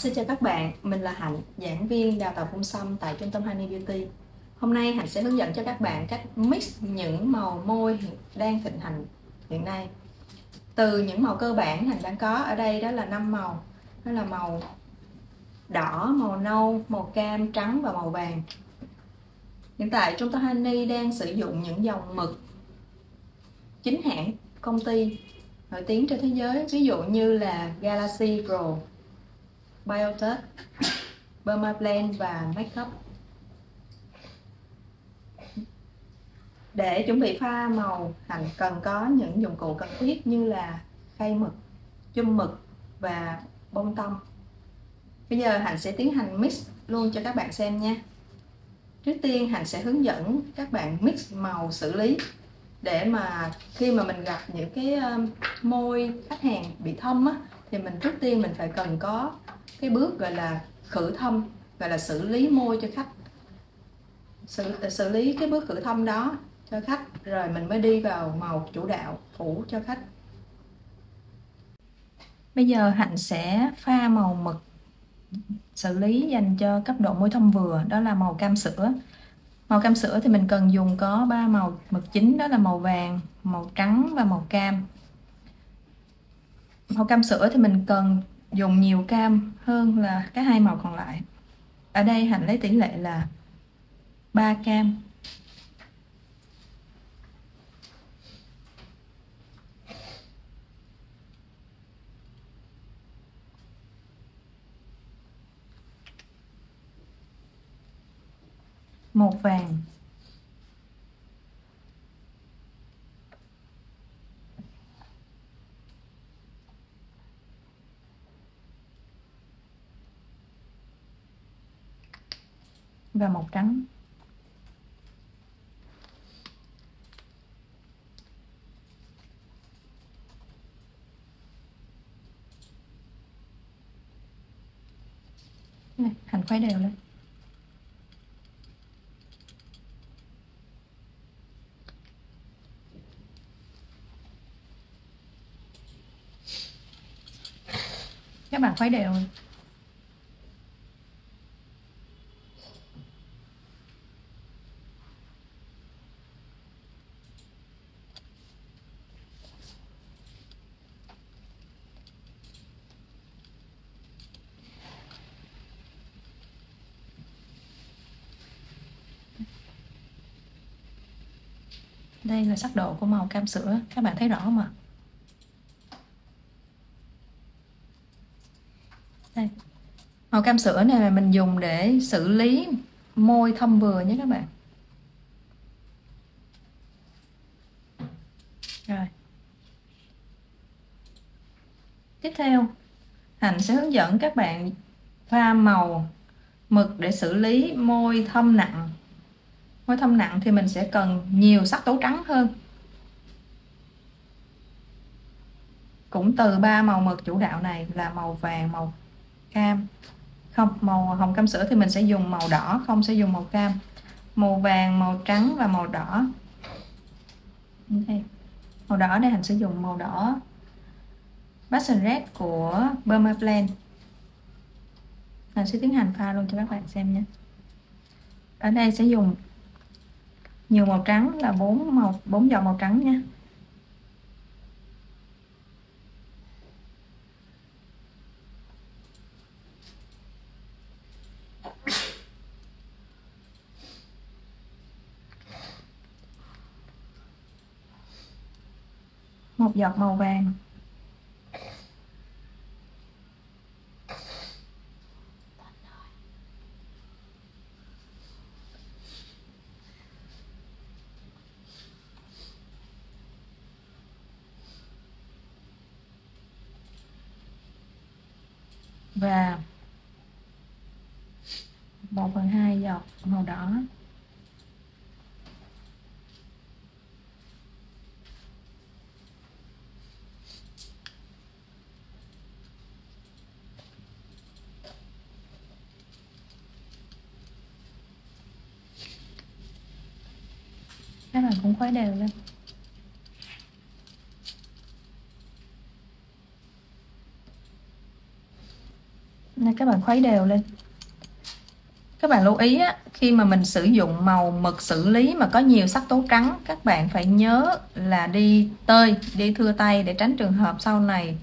Xin chào các bạn, mình là Hạnh, giảng viên đào tạo phun xăm tại trung tâm Honey Beauty. Hôm nay Hạnh sẽ hướng dẫn cho các bạn cách mix những màu môi đang thịnh hành hiện nay. Từ những màu cơ bản Hạnh đang có ở đây đó là 5 màu. Đó là màu đỏ, màu nâu, màu cam, trắng và màu vàng. Hiện tại trung tâm Honey đang sử dụng những dòng mực chính hãng công ty nổi tiếng trên thế giới ví dụ như là Galaxy Pro Biotech, Burma Blend và Makeup. Để chuẩn bị pha màu, hành cần có những dụng cụ cần thiết như là khay mực, chum mực và bông tông. Bây giờ Hạnh sẽ tiến hành mix luôn cho các bạn xem nha. Trước tiên Hạnh sẽ hướng dẫn các bạn mix màu xử lý để mà khi mà mình gặp những cái môi khách hàng bị thâm á thì mình trước tiên mình phải cần có cái bước gọi là khử thâm gọi là xử lý môi cho khách. Xử, xử lý cái bước khử thâm đó cho khách rồi mình mới đi vào màu chủ đạo phủ cho khách. Bây giờ hạnh sẽ pha màu mực xử lý dành cho cấp độ môi thâm vừa đó là màu cam sữa. Màu cam sữa thì mình cần dùng có ba màu mực chính đó là màu vàng màu trắng và màu cam. Màu cam sữa thì mình cần dùng nhiều cam hơn là các hai màu còn lại. Ở đây hạnh lấy tỷ lệ là 3 cam. Một vàng. Và màu trắng. Này, hành khuấy đều lên. Các bạn khuấy đều đây là sắc độ của màu cam sữa. Các bạn thấy rõ không ạ? Đây. Màu cam sữa này là mình dùng để xử lý môi thâm vừa nhé các bạn. Rồi. Tiếp theo, Hạnh sẽ hướng dẫn các bạn pha màu mực để xử lý môi thâm nặng môi thâm nặng thì mình sẽ cần nhiều sắc tố trắng hơn. Cũng từ ba màu mực chủ đạo này là màu vàng, màu cam. Không, màu hồng cam sữa thì mình sẽ dùng màu đỏ, không sẽ dùng màu cam. Màu vàng, màu trắng và màu đỏ. Okay. màu đỏ đây hành sử dụng màu đỏ. Passion Red của Burma Blend. Mình sẽ tiến hành pha luôn cho các bạn xem nhé. Ở đây sẽ dùng nhiều màu trắng là bốn màu, bốn giọt màu trắng nha. Một giọt màu vàng. Và một phần hai giọt màu đỏ. Các bạn cũng khuấy đều lên. Các bạn khuấy đều lên. Các bạn lưu ý á, khi mà mình sử dụng màu mực xử lý mà có nhiều sắc tố trắng các bạn phải nhớ là đi tơi đi thưa tay để tránh trường hợp sau này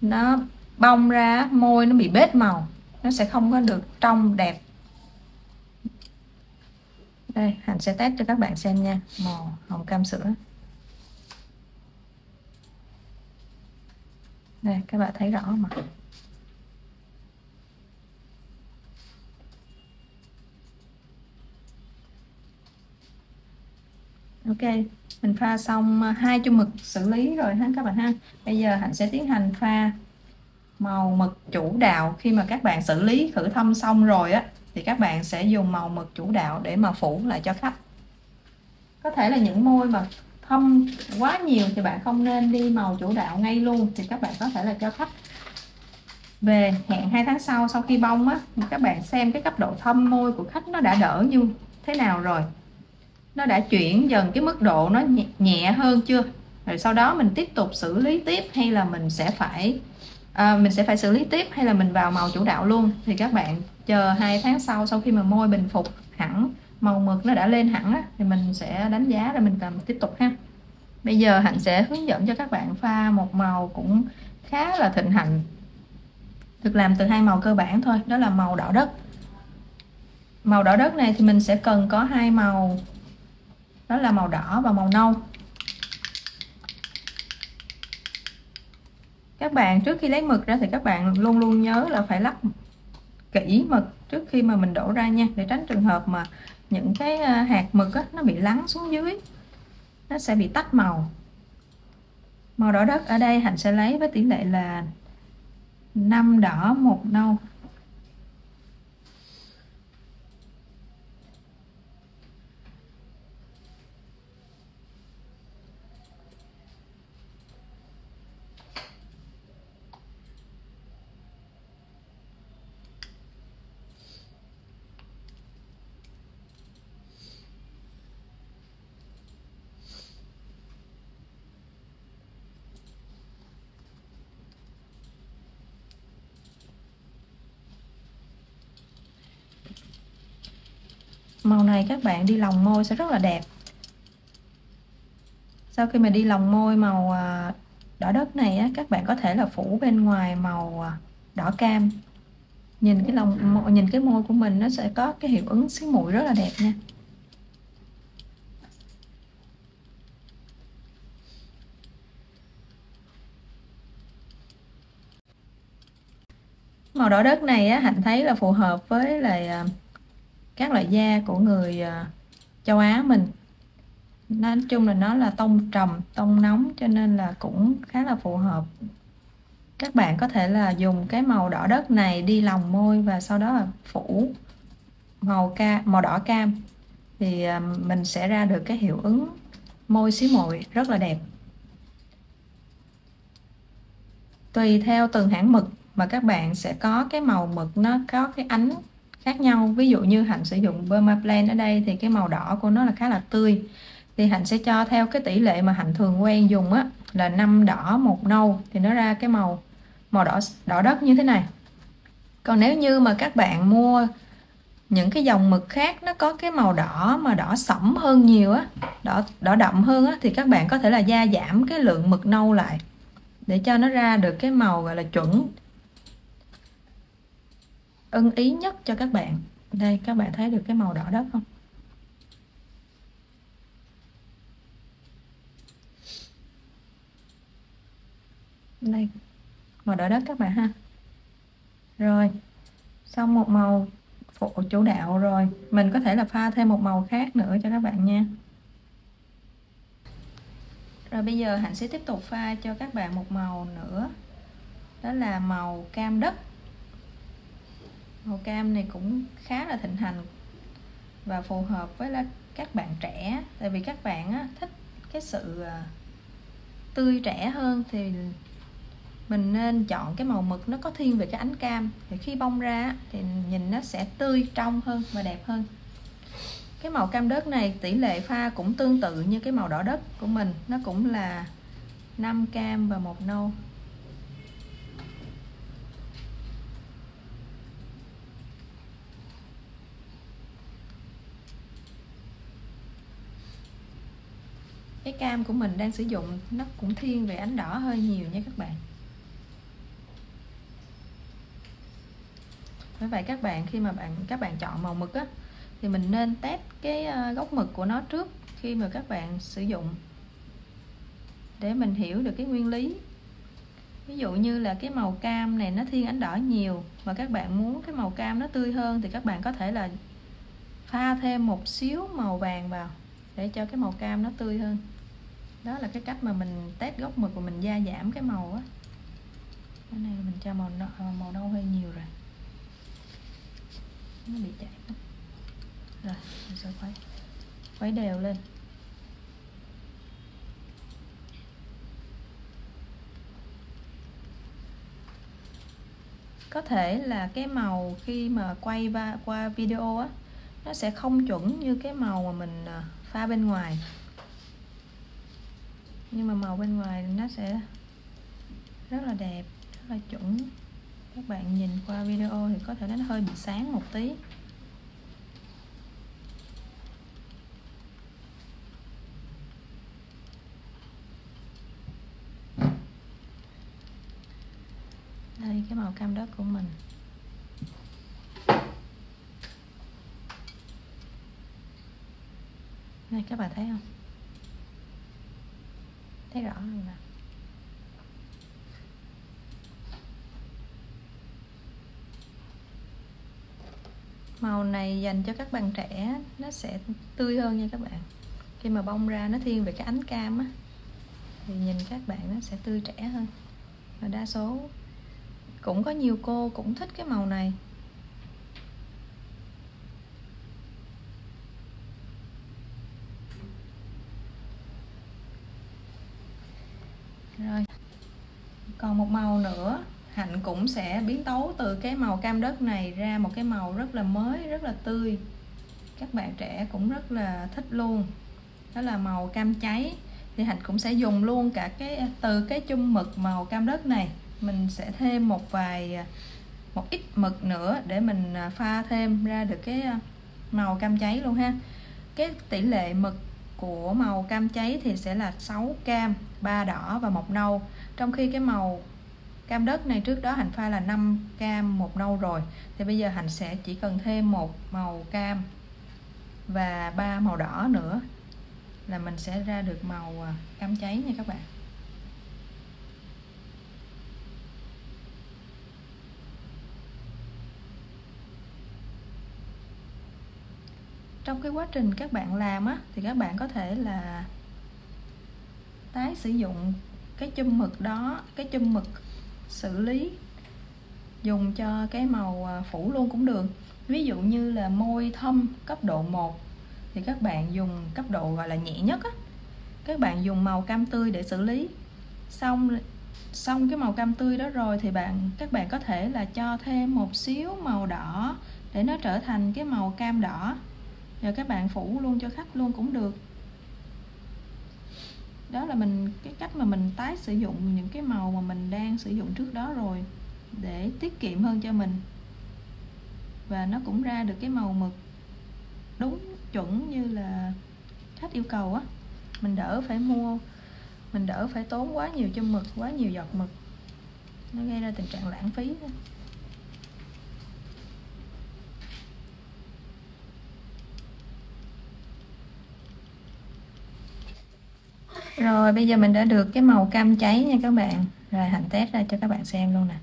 nó bong ra môi nó bị bết màu nó sẽ không có được trong đẹp. Đây hành sẽ test cho các bạn xem nha. Màu hồng cam sữa. Đây các bạn thấy rõ mà ok, mình pha xong à, hai chung mực xử lý rồi ha các bạn ha. Bây giờ hạnh sẽ tiến hành pha màu mực chủ đạo. Khi mà các bạn xử lý khử thâm xong rồi á, thì các bạn sẽ dùng màu mực chủ đạo để mà phủ lại cho khách. Có thể là những môi mà thâm quá nhiều thì bạn không nên đi màu chủ đạo ngay luôn, thì các bạn có thể là cho khách. Về hẹn hai tháng sau sau khi bông á các bạn xem cái cấp độ thâm môi của khách nó đã đỡ như thế nào rồi nó đã chuyển dần cái mức độ nó nhẹ, hơn chưa? Rồi sau đó mình tiếp tục xử lý tiếp hay là mình sẽ phải à, mình sẽ phải xử lý tiếp hay là mình vào màu chủ đạo luôn? Thì các bạn chờ hai tháng sau sau khi mà môi bình phục hẳn màu mực nó đã lên hẳn á, thì mình sẽ đánh giá rồi mình làm tiếp tục ha. Bây giờ hạnh sẽ hướng dẫn cho các bạn pha một màu cũng khá là thịnh hành. Được làm từ hai màu cơ bản thôi đó là màu đỏ đất. Màu đỏ đất này thì mình sẽ cần có hai màu đó là màu đỏ và màu nâu. Các bạn trước khi lấy mực ra thì các bạn luôn luôn nhớ là phải lắc kỹ mực trước khi mà mình đổ ra nha để tránh trường hợp mà những cái à, hạt mực á, nó bị lắng xuống dưới nó sẽ bị tách màu. Màu đỏ đất ở đây hạnh sẽ lấy với tỷ lệ là 5 đỏ một nâu. Màu này các bạn đi lòng môi sẽ rất là đẹp. Sau khi mà đi lòng môi màu à, đỏ đất này á, các bạn có thể là phủ bên ngoài màu à, đỏ cam. Nhìn cái lòng nhìn cái môi của mình nó sẽ có cái hiệu ứng xí mũi rất là đẹp nha. Màu đỏ đất này á, hạnh thấy là phù hợp với lại à, các loại da của người à, châu Á mình. Nói chung là nó là tông trầm, tông nóng cho nên là cũng khá là phù hợp. Các bạn có thể là dùng cái màu đỏ đất này đi lòng môi và sau đó là phủ màu ca, màu đỏ cam. Thì à, mình sẽ ra được cái hiệu ứng môi xí mội rất là đẹp. Tùy theo từng hãng mực mà các bạn sẽ có cái màu mực nó có cái ánh khác nhau. Ví dụ như hạnh sử dụng Burma Plan ở đây thì cái màu đỏ của nó là khá là tươi. Thì hạnh sẽ cho theo cái tỷ lệ mà hạnh thường quen dùng á, là năm đỏ, một nâu. Thì nó ra cái màu màu đỏ đỏ đất như thế này. Còn nếu như mà các bạn mua những cái dòng mực khác, nó có cái màu đỏ mà đỏ sẫm hơn nhiều á, đỏ đỏ đậm hơn á, thì các bạn có thể là gia giảm cái lượng mực nâu lại để cho nó ra được cái màu gọi là chuẩn ưng ý nhất cho các bạn. Đây, các bạn thấy được cái màu đỏ đất không? Đây, màu đỏ đất các bạn ha. Rồi, xong một màu phụ chủ đạo rồi. Mình có thể là pha thêm một màu khác nữa cho các bạn nha. Rồi bây giờ hạnh sẽ tiếp tục pha cho các bạn một màu nữa. Đó là màu cam đất màu cam này cũng khá là thịnh hành và phù hợp với là các bạn trẻ. Tại vì các bạn á, thích cái sự à, tươi trẻ hơn thì mình nên chọn cái màu mực nó có thiên về cái ánh cam. Thì khi bông ra thì nhìn nó sẽ tươi trong hơn và đẹp hơn. Cái màu cam đất này tỷ lệ pha cũng tương tự như cái màu đỏ đất của mình. Nó cũng là 5 cam và một nâu. Cái cam của mình đang sử dụng, nó cũng thiên về ánh đỏ hơi nhiều nha các bạn. Bởi vậy các bạn, khi mà bạn, các bạn chọn màu mực á, thì mình nên test cái ờ, góc mực của nó trước khi mà các bạn sử dụng để mình hiểu được cái nguyên lý. Ví dụ như là cái màu cam này nó thiên ánh đỏ nhiều mà các bạn muốn cái màu cam nó tươi hơn thì các bạn có thể là pha thêm một xíu màu vàng vào để cho cái màu cam nó tươi hơn đó là cái cách mà mình test gốc mực và mình gia giảm cái màu á. Cái này mình cho màu à, màu nâu hơi nhiều rồi. Nó bị chảy rồi, mình sẽ khuấy quấy đều lên. Có thể là cái màu khi mà quay va, qua video á, nó sẽ không chuẩn như cái màu mà mình à, pha bên ngoài nhưng mà màu bên ngoài nó sẽ rất là đẹp, rất là chuẩn. Các bạn nhìn qua video thì có thể nó hơi bị sáng một tí. Đây, cái màu cam đất của mình. Đây các bạn thấy không? Thấy rõ không nè màu này dành cho các bạn trẻ, nó sẽ tươi hơn nha các bạn. Khi mà bông ra nó thiên về cái ánh cam á, thì nhìn các bạn nó sẽ tươi trẻ hơn. Và đa số, cũng có nhiều cô cũng thích cái màu này rồi còn một màu nữa, hạnh cũng sẽ biến tấu từ cái màu cam đất này ra một cái màu rất là mới, rất là tươi. Các bạn trẻ cũng rất là thích luôn. Đó là màu cam cháy. Thì hạnh cũng sẽ dùng luôn cả cái, từ cái chung mực màu cam đất này. Mình sẽ thêm một vài, một ít mực nữa để mình à, pha thêm ra được cái à, màu cam cháy luôn ha. Cái tỷ lệ mực của màu cam cháy thì sẽ là 6 cam 3 đỏ và một nâu. Trong khi cái màu cam đất này trước đó hạnh pha là 5 cam, một nâu rồi. Thì bây giờ hạnh sẽ chỉ cần thêm một màu cam và ba màu đỏ nữa là mình sẽ ra được màu à, cam cháy nha các bạn. Trong cái quá trình các bạn làm á, thì các bạn có thể là tái sử dụng cái chum mực đó, cái chum mực xử lý, dùng cho cái màu à, phủ luôn cũng được. Ví dụ như là môi thâm cấp độ 1 thì các bạn dùng cấp độ gọi là nhẹ nhất á. Các bạn dùng màu cam tươi để xử lý. Xong xong cái màu cam tươi đó rồi thì bạn, các bạn có thể là cho thêm một xíu màu đỏ để nó trở thành cái màu cam đỏ rồi các bạn phủ luôn cho khách luôn cũng được. Đó là mình, cái cách mà mình tái sử dụng những cái màu mà mình đang sử dụng trước đó rồi để tiết kiệm hơn cho mình. Và nó cũng ra được cái màu mực đúng chuẩn như là khách yêu cầu á. Mình đỡ phải mua, mình đỡ phải tốn quá nhiều cho mực, quá nhiều giọt mực. Nó gây ra tình trạng lãng phí thôi. Rồi, bây giờ mình đã được cái màu cam cháy nha các bạn. Rồi, hành test ra cho các bạn xem luôn nè.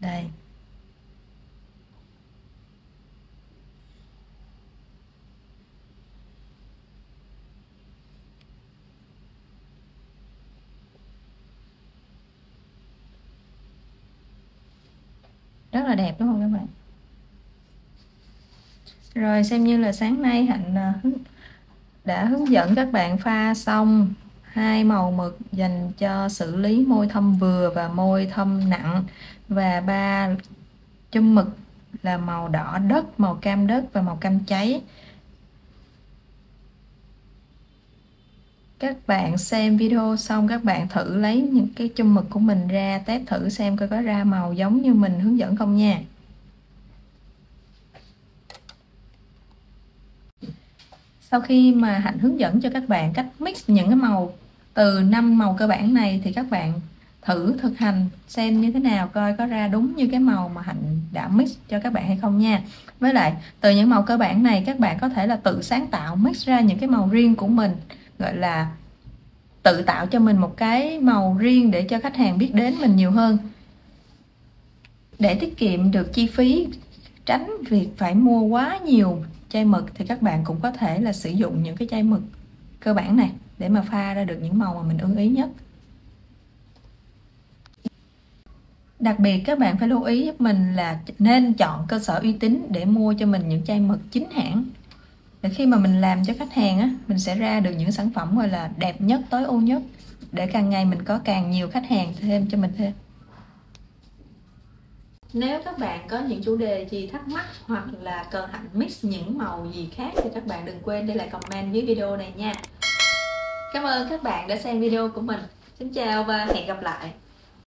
Đây. Rất là đẹp, đúng không các bạn? Rồi xem như là sáng nay Hạnh à, đã hướng dẫn các bạn pha xong hai màu mực dành cho xử lý môi thâm vừa và môi thâm nặng và ba chum mực là màu đỏ đất, màu cam đất và màu cam cháy. Các bạn xem video xong các bạn thử lấy những cái chum mực của mình ra test thử xem coi có ra màu giống như mình hướng dẫn không nha. Sau khi mà hạnh hướng dẫn cho các bạn cách mix những cái màu từ năm màu cơ bản này thì các bạn thử thực hành xem như thế nào, coi có ra đúng như cái màu mà hạnh đã mix cho các bạn hay không nha. Với lại, từ những màu cơ bản này, các bạn có thể là tự sáng tạo mix ra những cái màu riêng của mình, gọi là tự tạo cho mình một cái màu riêng để cho khách hàng biết đến mình nhiều hơn. Để tiết kiệm được chi phí, tránh việc phải mua quá nhiều chai mực thì các bạn cũng có thể là sử dụng những cái chai mực cơ bản này để mà pha ra được những màu mà mình ưng ý nhất. Đặc biệt các bạn phải lưu ý giúp mình là nên chọn cơ sở uy tín để mua cho mình những chai mực chính hãng. Để khi mà mình làm cho khách hàng á, mình sẽ ra được những sản phẩm gọi là đẹp nhất, tối ưu nhất, để càng ngày mình có càng nhiều khách hàng thêm cho mình thêm nếu các bạn có những chủ đề gì thắc mắc hoặc là cần hạnh mix những màu gì khác thì các bạn đừng quên để lại comment dưới video này nha. Cảm ơn các bạn đã xem video của mình. Xin chào và hẹn gặp lại.